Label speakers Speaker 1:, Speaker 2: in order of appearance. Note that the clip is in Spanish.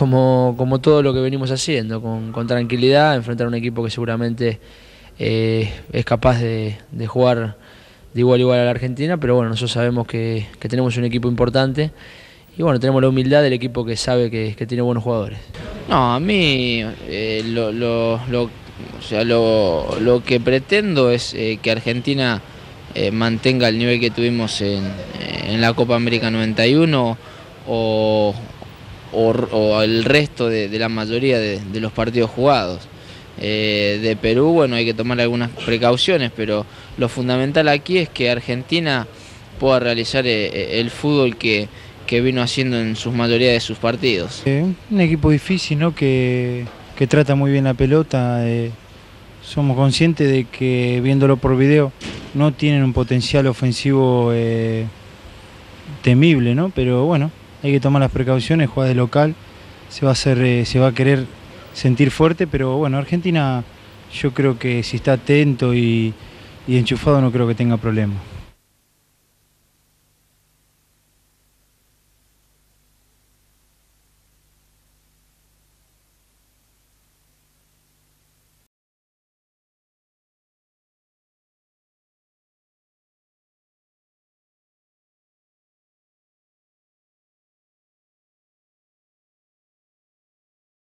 Speaker 1: como, como todo lo que venimos haciendo, con, con tranquilidad, enfrentar a un equipo que seguramente eh, es capaz de, de, jugar de igual a igual a la Argentina, pero bueno, nosotros sabemos que, que tenemos un equipo importante y bueno, tenemos la humildad del equipo que sabe que, que tiene buenos jugadores.
Speaker 2: No, a mí eh, lo, lo, o sea, lo, lo, que pretendo es eh, que Argentina mantenga el nivel que tuvimos en, en la Copa América 91 o, o, o el resto de, de, la mayoría de, de los partidos jugados. Eh, de Perú, bueno, hay que tomar algunas precauciones, pero lo fundamental aquí es que Argentina pueda realizar eh, el fútbol que, que, vino haciendo en sus mayoría de sus partidos.
Speaker 3: Eh, un equipo difícil, ¿no? Que, que, trata muy bien la pelota. Eh, somos conscientes de que viéndolo por video no tienen un potencial ofensivo eh, temible, ¿no? Pero bueno, hay que tomar las precauciones, jugar de local, se va a hacer, se va a querer sentir fuerte, pero bueno, Argentina yo creo que si está atento y, y enchufado no creo que tenga problema.